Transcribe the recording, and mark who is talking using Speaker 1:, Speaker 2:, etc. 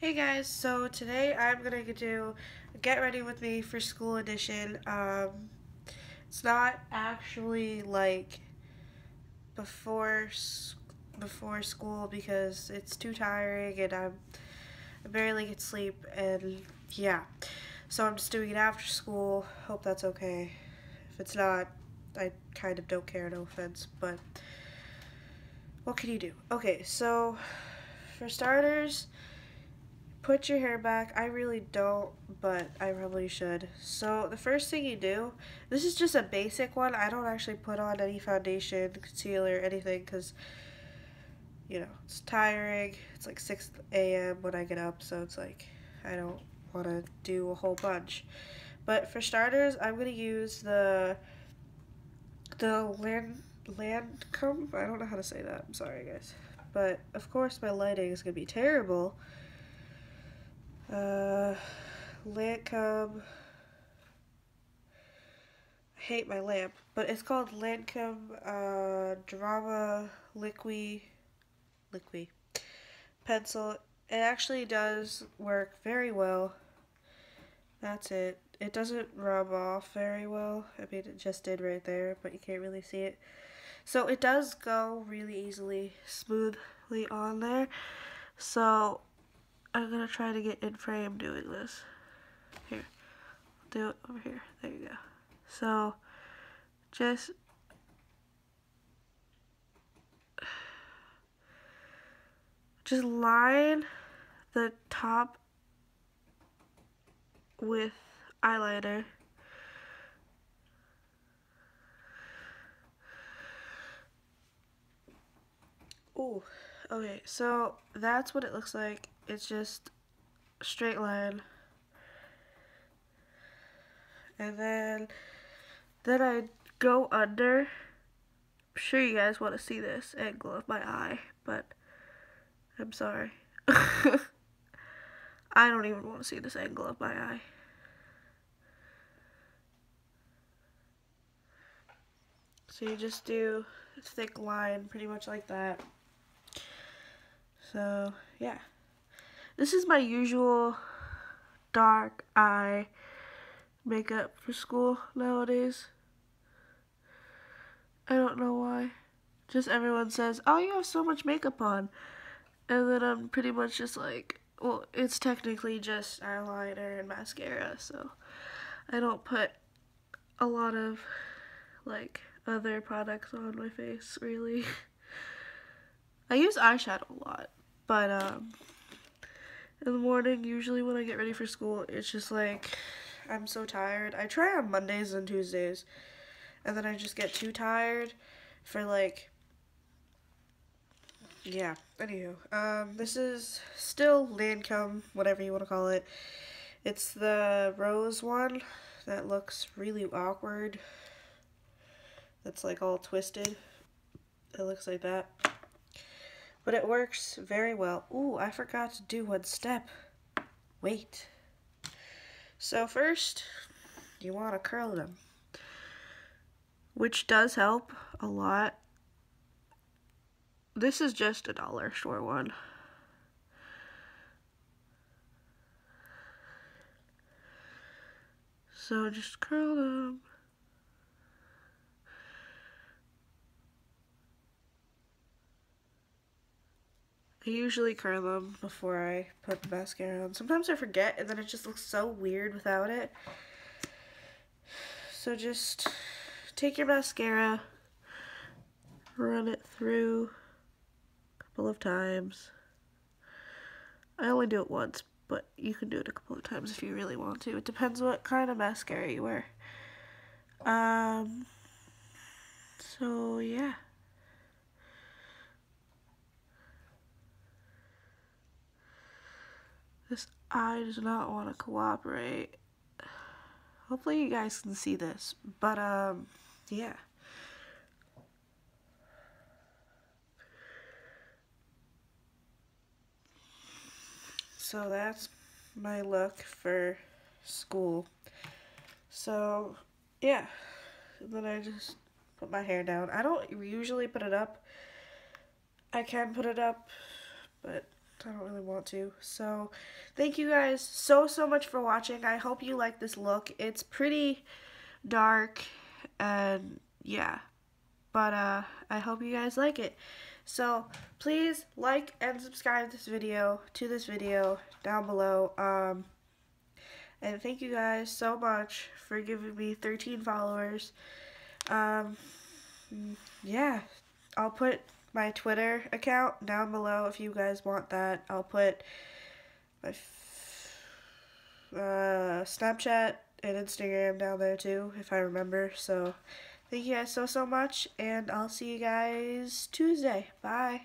Speaker 1: Hey guys, so today I'm gonna do Get Ready With Me for School Edition. Um, it's not actually like before before school because it's too tiring and I'm, I barely get sleep and yeah. So I'm just doing it after school. Hope that's okay. If it's not, I kind of don't care, no offense, but what can you do? Okay, so for starters, put your hair back. I really don't, but I probably should. So the first thing you do, this is just a basic one. I don't actually put on any foundation, concealer, anything because, you know, it's tiring. It's like 6 a.m. when I get up, so it's like I don't want to do a whole bunch. But for starters, I'm going to use the the land Lancome. I don't know how to say that. I'm sorry, guys. But of course, my lighting is going to be terrible. Uh, Lancome. I hate my lamp, but it's called Lancome uh, Drama Liquid Liquid pencil. It actually does work very well. That's it. It doesn't rub off very well. I mean, it just did right there, but you can't really see it. So it does go really easily, smoothly on there. So I'm gonna try to get in frame doing this. Here, I'll do it over here. There you go. So, just just line the top with eyeliner. Oh, okay, so that's what it looks like. It's just straight line. And then then I go under. I'm sure you guys want to see this angle of my eye but I'm sorry. I don't even want to see this angle of my eye. So you just do a thick line pretty much like that so yeah this is my usual dark eye makeup for school nowadays. I don't know why. Just everyone says, oh, you have so much makeup on. And then I'm pretty much just like, well, it's technically just eyeliner and mascara, so I don't put a lot of, like, other products on my face, really. I use eyeshadow a lot, but, um, in the morning, usually when I get ready for school, it's just like, I'm so tired. I try on Mondays and Tuesdays, and then I just get too tired for like, yeah, anywho. Um, this is still Lancome, whatever you want to call it. It's the rose one that looks really awkward. That's like all twisted. It looks like that. But it works very well. Ooh, I forgot to do one step. Wait. So first, you want to curl them. Which does help a lot. This is just a dollar store one. So just curl them. I usually curl them before I put the mascara on. Sometimes I forget and then it just looks so weird without it. So just take your mascara, run it through a couple of times. I only do it once, but you can do it a couple of times if you really want to. It depends what kind of mascara you wear. Um, so yeah. This eye does not want to cooperate. Hopefully you guys can see this. But, um, yeah. So that's my look for school. So, yeah. Then I just put my hair down. I don't usually put it up. I can put it up, but I don't really want to. So, thank you guys so, so much for watching. I hope you like this look. It's pretty dark and yeah. But uh, I hope you guys like it. So, please like and subscribe this video to this video down below. Um, and thank you guys so much for giving me 13 followers. Um, yeah, I'll put my Twitter account down below if you guys want that. I'll put my uh, Snapchat and Instagram down there too, if I remember. So, thank you guys so, so much, and I'll see you guys Tuesday. Bye.